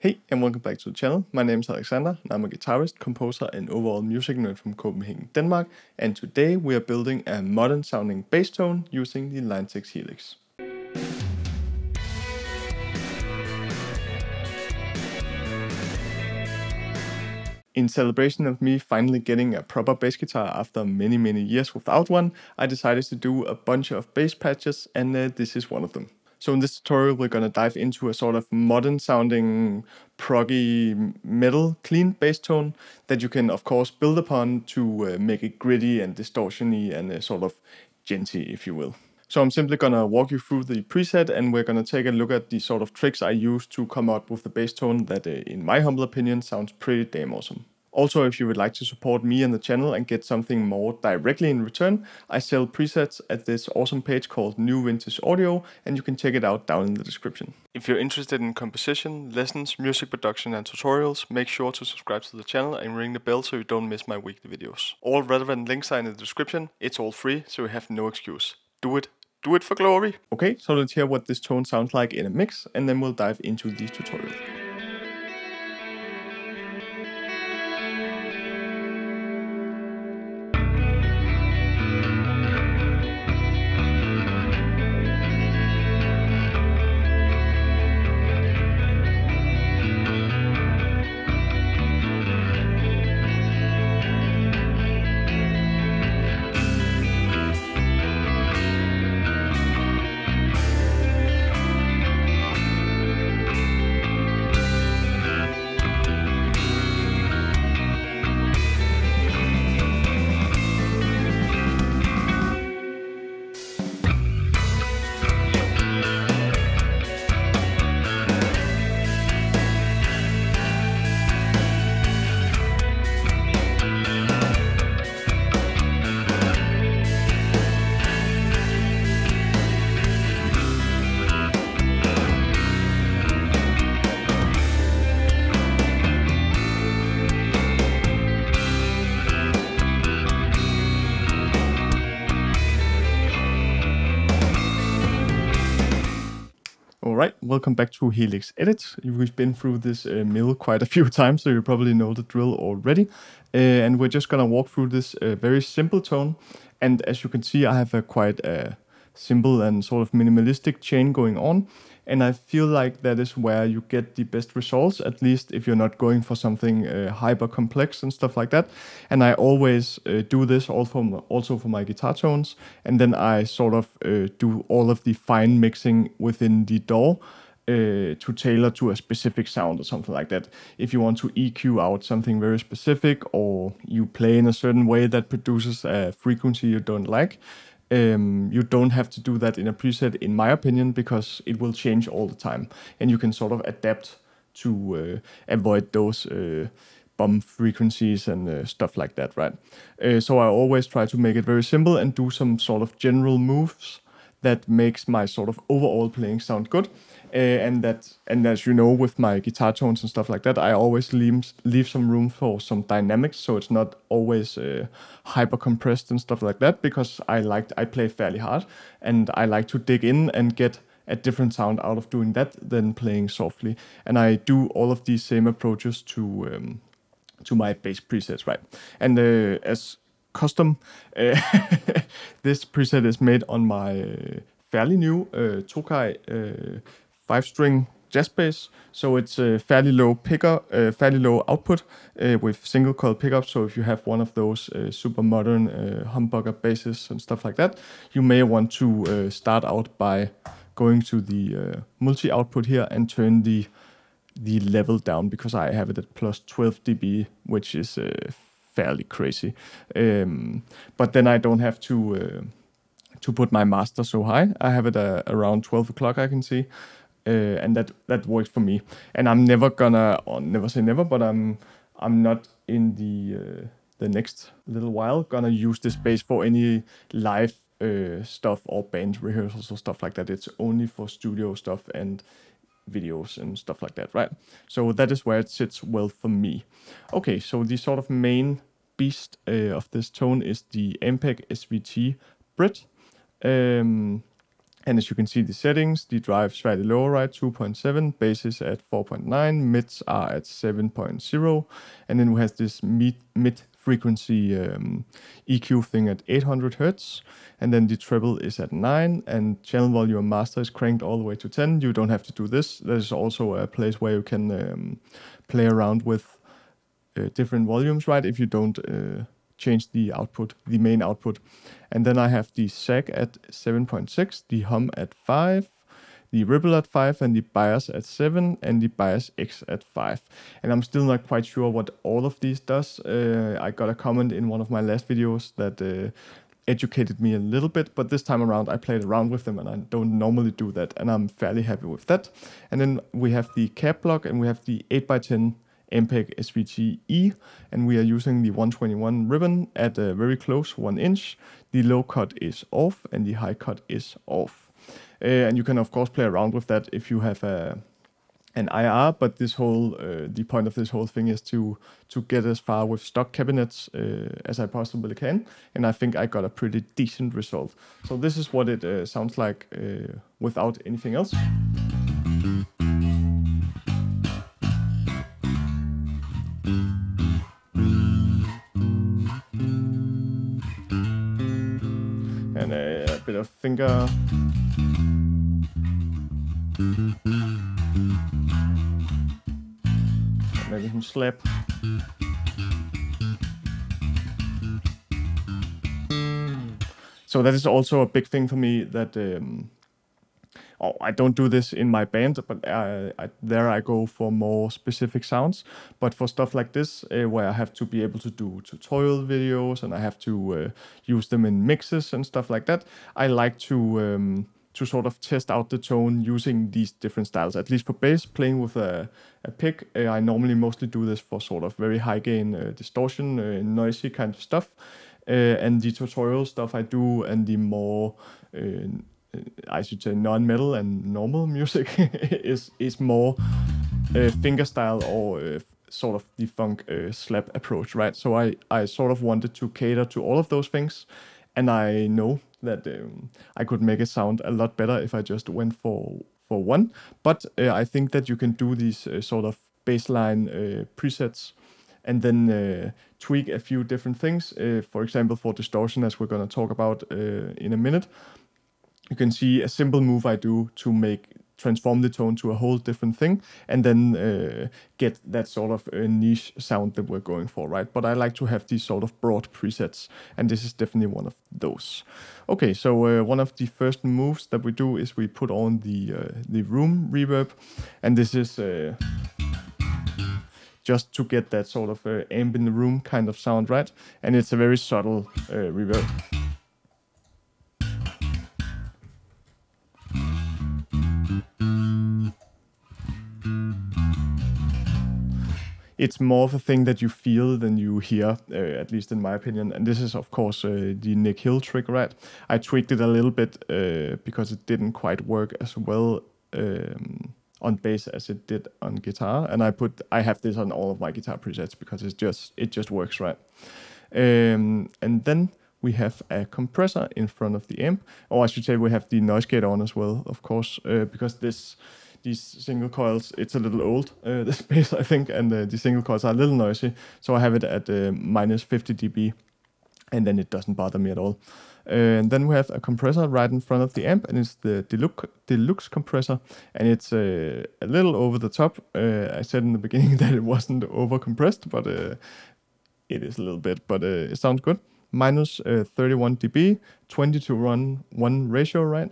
Hey, and welcome back to the channel. My name is Alexander, and I'm a guitarist, composer, and overall music nerd from Copenhagen, Denmark. And today we are building a modern sounding bass tone using the Line 6 Helix. In celebration of me finally getting a proper bass guitar after many many years without one, I decided to do a bunch of bass patches and uh, this is one of them. So in this tutorial, we're going to dive into a sort of modern sounding proggy metal clean bass tone that you can of course build upon to uh, make it gritty and distortiony and uh, sort of djenty, if you will. So I'm simply going to walk you through the preset and we're going to take a look at the sort of tricks I use to come up with the bass tone that uh, in my humble opinion sounds pretty damn awesome. Also, if you would like to support me and the channel and get something more directly in return, I sell presets at this awesome page called New Vintage Audio, and you can check it out down in the description. If you're interested in composition, lessons, music production, and tutorials, make sure to subscribe to the channel and ring the bell so you don't miss my weekly videos. All relevant links are in the description, it's all free, so you have no excuse. Do it do it for glory. Okay, so let's hear what this tone sounds like in a mix, and then we'll dive into the tutorial. Welcome back to Helix Edit. We've been through this uh, mill quite a few times, so you probably know the drill already. Uh, and we're just gonna walk through this uh, very simple tone. And as you can see, I have a quite uh, simple and sort of minimalistic chain going on. And I feel like that is where you get the best results, at least if you're not going for something uh, hyper complex and stuff like that. And I always uh, do this also, for my guitar tones. And then I sort of uh, do all of the fine mixing within the DAW. Uh, to tailor to a specific sound or something like that. If you want to EQ out something very specific or you play in a certain way that produces a frequency you don't like, um, you don't have to do that in a preset, in my opinion, because it will change all the time, and you can sort of adapt to uh, avoid those uh, bump frequencies and uh, stuff like that, right? Uh, so I always try to make it very simple and do some sort of general moves that makes my sort of overall playing sound good. Uh, and that and as you know with my guitar tones and stuff like that i always leave leave some room for some dynamics so it's not always uh, hyper compressed and stuff like that because i like i play fairly hard and i like to dig in and get a different sound out of doing that than playing softly. And i do all of these same approaches to um, to my bass presets right? And uh, as custom uh, this preset is made on my uh, fairly new uh, tokai five string jazz bass. So it's a fairly low picker, uh, fairly low output uh, with single coil pickups. So if you have one of those uh, super modern uh, humbucker basses and stuff like that, you may want to uh, start out by going to the uh, multi output here and turn the the level down because I have it at plus 12 dB, which is fairly crazy. Um, but then I don't have to to put my master so high. I have it around 12 o'clock, I can see uh, and that that works for me. And I'm never gonna, or never say never, but I'm I'm not in the uh, the next little while gonna use this space for any live uh, stuff or band rehearsals or stuff like that. It's only for studio stuff and videos and stuff like that, right? So that is where it sits well for me. Okay, so the sort of main beast uh, of this tone is the Ampeg SVT Brit. Um, And as you can see the settings, the drive slightly lower right, 2.7, bass is at 4.9, mids are at 7.0, and then we have this mid, mid frequency um, EQ thing at 800 hertz, and then the treble is at 9, and channel volume master is cranked all the way to 10. You don't have to do this. There's also a place where you can um, play around with uh, different volumes, right? If you don't uh, change the output, the main output. And then I have the sag at 7.6, the hum at 5, the ripple at 5, and the bias at 7, and the bias X at 5. And I'm still not quite sure what all of these does. Uh, I got a comment in one of my last videos that uh, educated me a little bit, but this time around I played around with them and I don't normally do that, and I'm fairly happy with that. And then we have the cap block and we have the 8x10 Ampeg SVT E, and we are using the 121 ribbon at a very close one inch. The low cut is off and the high cut is off. Uh, and you can of course play around with that if you have a an IR, but this whole uh, the point of this whole thing is to to get as far with stock cabinets uh, as I possibly can, and I think I got a pretty decent result. So this is what it uh, sounds like uh, without anything else. A, finger. Maybe some slap. So that is also a big thing for me that um, oh, I don't do this in my band, but I, I, there I go for more specific sounds. But for stuff like this, uh, where I have to be able to do tutorial videos and I have to uh, use them in mixes and stuff like that, I like to um, to sort of test out the tone using these different styles. At least for bass, playing with a, a pick, uh, I normally mostly do this for sort of very high gain uh, distortion, uh, noisy kind of stuff. Uh, and the tutorial stuff I do, and the more I should say non-metal and normal music is is more uh, fingerstyle or uh, sort of the funk uh, slap approach, right? So I I sort of wanted to cater to all of those things, and I know that um, I could make it sound a lot better if I just went for for one. But uh, I think that you can do these uh, sort of baseline uh, presets and then uh, tweak a few different things. Uh, for example, for distortion, as we're going to talk about uh, in a minute, you can see a simple move I do to make transform the tone to a whole different thing and then uh, get that sort of uh, niche sound that we're going for, right? But I like to have these sort of broad presets, and this is definitely one of those. Okay, so uh, one of the first moves that we do is we put on the uh, the room reverb, and this is uh, just to get that sort of the room kind of sound, right? And it's a very subtle reverb. It's more of a thing that you feel than you hear, uh, at least in my opinion. And this is, of course, uh, the Nick Hill trick, right? I tweaked it a little bit uh, because it didn't quite work as well um, on bass as it did on guitar. And I put I have this on all of my guitar presets because it's just it just works right. Um, and then we have a compressor in front of the amp, or I should say we have the noise gate on as well, of course, uh, because this these single coils, it's a little old, uh, the bass, I think, and uh, the single coils are a little noisy. So I have it at uh, minus 50 dB, and then it doesn't bother me at all. and then we have a compressor right in front of the amp, and it's the Deluxe, Deluxe compressor, and it's uh, a little over the top. Uh, I said in the beginning that it wasn't over compressed, but uh, it is a little bit, but it sounds good. Minus 31 dB, 20 to run 1 ratio, right?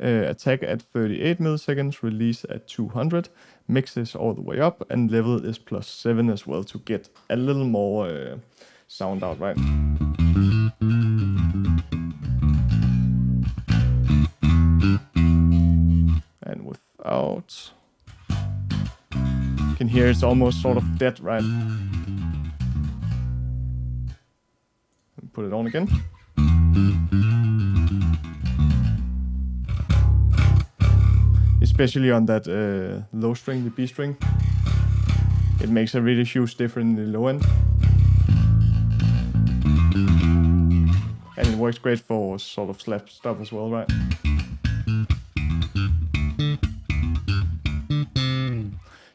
Uh, attack at 38 milliseconds, release at 200, mixes all the way up, and level is plus 7 as well to get a little more uh, sound out, right? And without... You can hear it's almost sort of dead, right? Put it on again. especially on that uh, low string, the B string. It makes a really huge difference in the low end. And it works great for sort of slap stuff as well, right?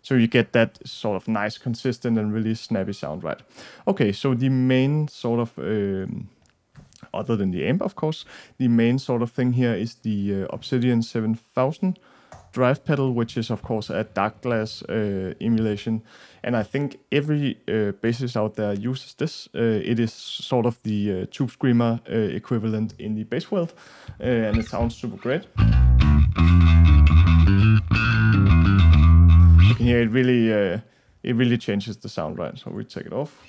So you get that sort of nice, consistent, and really snappy sound, right? Okay, so the main sort of, um, other than the amp, of course, the main sort of thing here is the uh, Obsidian 7000 drive pedal, which is of course a Darkglass uh, emulation. And I think every uh, bassist out there uses this. Uh, it is sort of the uh, Tube Screamer uh, equivalent in the bass world, uh, and it sounds super great. You can hear it really, it really changes the sound, right? So we take it off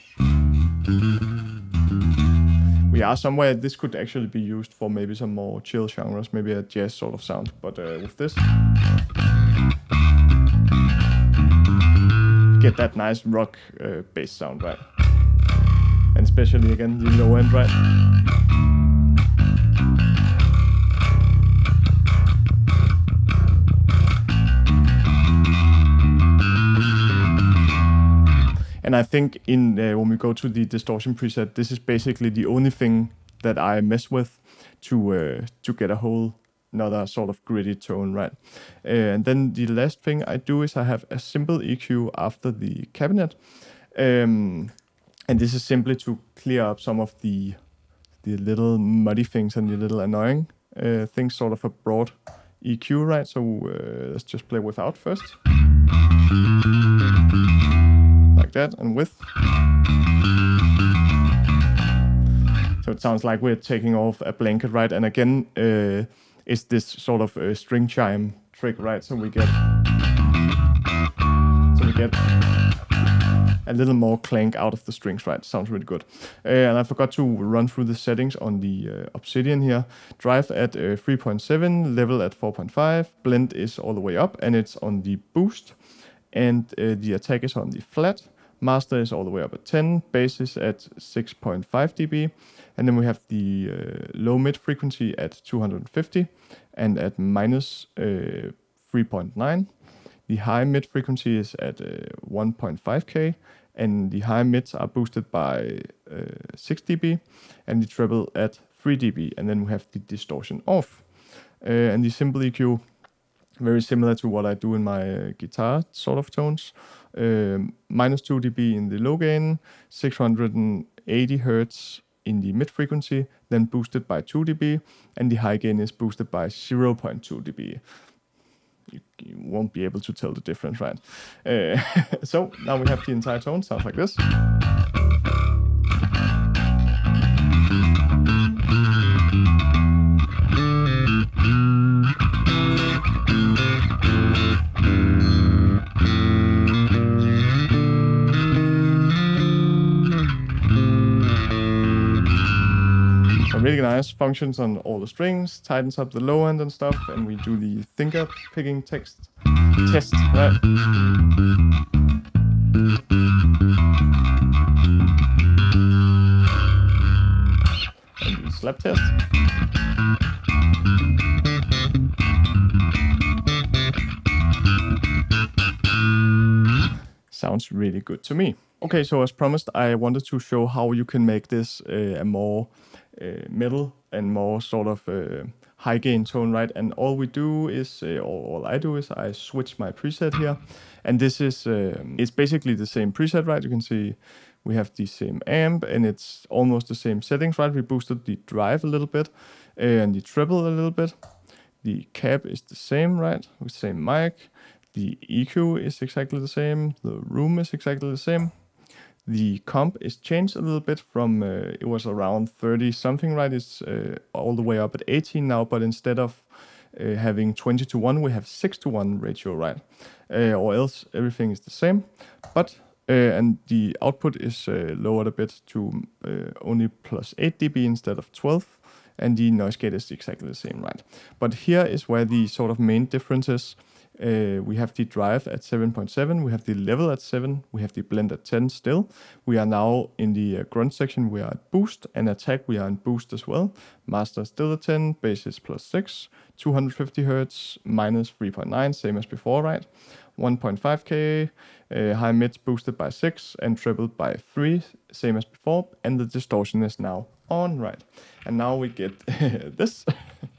we are somewhere this could actually be used for maybe some more chill genres, maybe a jazz sort of sound. But uh, with this, get that nice rock uh, bass sound, right? And especially again the low end, right? And I think in uh, when we go to the distortion preset, this is basically the only thing that I mess with to uh, to get a whole another sort of gritty tone, right? Uh, and then the last thing I do is I have a simple EQ after the cabinet, um, and this is simply to clear up some of the the little muddy things and the little annoying uh, things, sort of a broad EQ, right? So uh, let's just play without first that and with. So it sounds like we're taking off a blanket, right? And again, uh, it's this sort of uh, string chime trick, right? So we get, so we get a little more clank out of the strings, right? Sounds really good. Uh, and I forgot to run through the settings on the uh, Obsidian here. Drive at uh, 3.7, level at 4.5, blend is all the way up, and it's on the boost and uh, the attack is on the flat. Master is all the way up at 10, bass is at 6.5 dB, and then we have the uh, low mid frequency at 250 and at minus, uh, 3.9. The high mid frequency is at uh, 1.5k, and the high mids are boosted by uh, 6 dB, and the treble at 3 dB, and then we have the distortion off. Uh, and the simple EQ very similar to what I do in my uh, guitar sort of tones. Um, minus 2 dB in the low gain, 680 hertz in the mid frequency, then boosted by 2 dB, and the high gain is boosted by 0.2 dB. You, you, won't be able to tell the difference, right? Uh, so now we have the entire tone, sounds like this. Nice functions on all the strings, tightens up the low end and stuff, and we do the finger picking text test, right? And slap test. Sounds really good to me. Okay, so as promised, I wanted to show how you can make this uh, a more metal and more sort of uh, high gain tone, right? And all we do is, uh, or all I do is, I switch my preset here, and this is um, it's basically the same preset, right? You can see we have the same amp, and it's almost the same settings, right? We boosted the drive a little bit, and the treble a little bit. The cab is the same, right? With same mic. The EQ is exactly the same. The room is exactly the same the comp is changed a little bit from uh, it was around 30 something right? It's uh, all the way up at 18 now but instead of uh, having 20 to 1 we have 6 to 1 ratio right? Uh, or else everything is the same. But uh, and the output is uh, lowered a bit to only plus 8 dB instead of 12 and the noise gate is exactly the same right? But here is where the sort of main difference is uh, we have the drive at 7.7, we have the level at 7, we have the blend at 10 still. We are now in the uh, grunt section, we are at boost, and attack we are in boost as well. Master still at 10, bass is plus 6, 250 hertz, minus 3.9, same as before, right? 1.5k, uh, high mids boosted by 6 and trebled by 3, same as before, and the distortion is now on, right? And now we get this.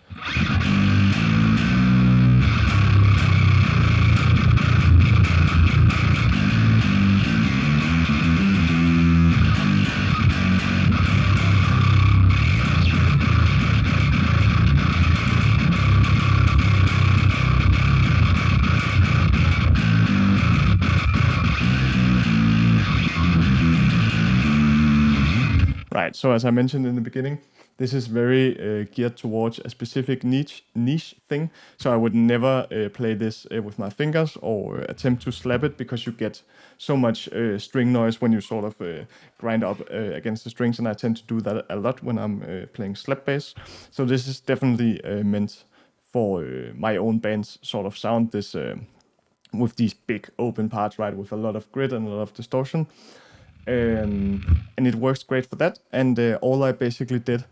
So as I mentioned in the beginning, this is very uh, geared towards a specific niche niche thing. So I would never uh, play this uh, with my fingers or attempt to slap it because you get so much uh, string noise when you sort of uh, grind up uh, against the strings, and I tend to do that a lot when I'm playing slap bass. So this is definitely meant for my own band's sort of sound. This with these big open parts, right, with a lot of grit and a lot of distortion. Um, and it works great for that. And all I basically did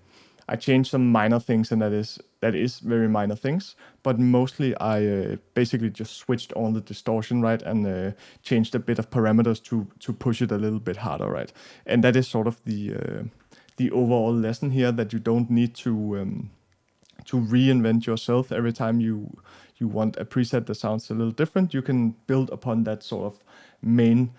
I changed some minor things, and that is that is very minor things. But mostly, I uh, basically just switched on the distortion, right, and uh, changed a bit of parameters to to push it a little bit harder, right. And that is sort of the uh, the overall lesson here that you don't need to um, to reinvent yourself every time you you want a preset that sounds a little different. You can build upon that sort of main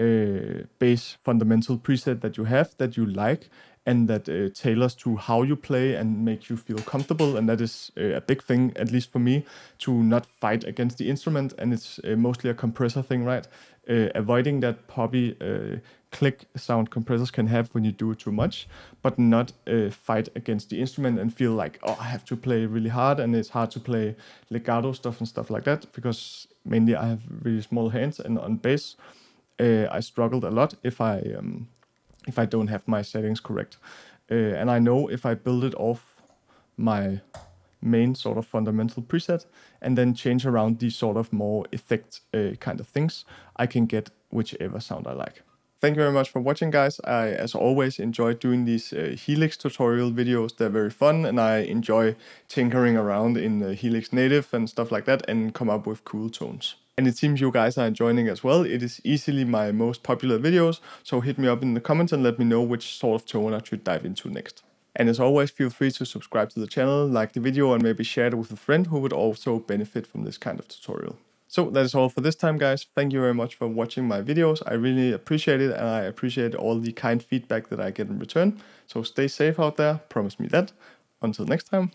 uh, bass fundamental preset that you have that you like and that uh, tailors to how you play and makes you feel comfortable. And that is uh, a big thing, at least for me, to not fight against the instrument. And it's uh, mostly a compressor thing, right? Uh, avoiding that poppy uh, click sound compressors can have when you do it too much, but not uh, fight against the instrument and feel like, oh, I have to play really hard and it's hard to play legato stuff and stuff like that because mainly I have really small hands and on bass. I struggled a lot if I um, if I don't have my settings correct. Uh, and I know if I build it off my main sort of fundamental preset and then change around these sort of more effect uh, kind of things, I can get whichever sound I like. Thank you very much for watching guys. I, as always, enjoy doing these uh, Helix tutorial videos. They're very fun and I enjoy tinkering around in uh, Helix native and stuff like that and come up with cool tones and it seems you guys are enjoying as well. It is easily my most popular videos, so hit me up in the comments and let me know which sort of tone I should dive into next. And as always, feel free to subscribe to the channel, like the video, and maybe share it with a friend who would also benefit from this kind of tutorial. So that is all for this time, guys. Thank you very much for watching my videos. I really appreciate it, and I appreciate all the kind feedback that I get in return. So stay safe out there, promise me that. Until next time,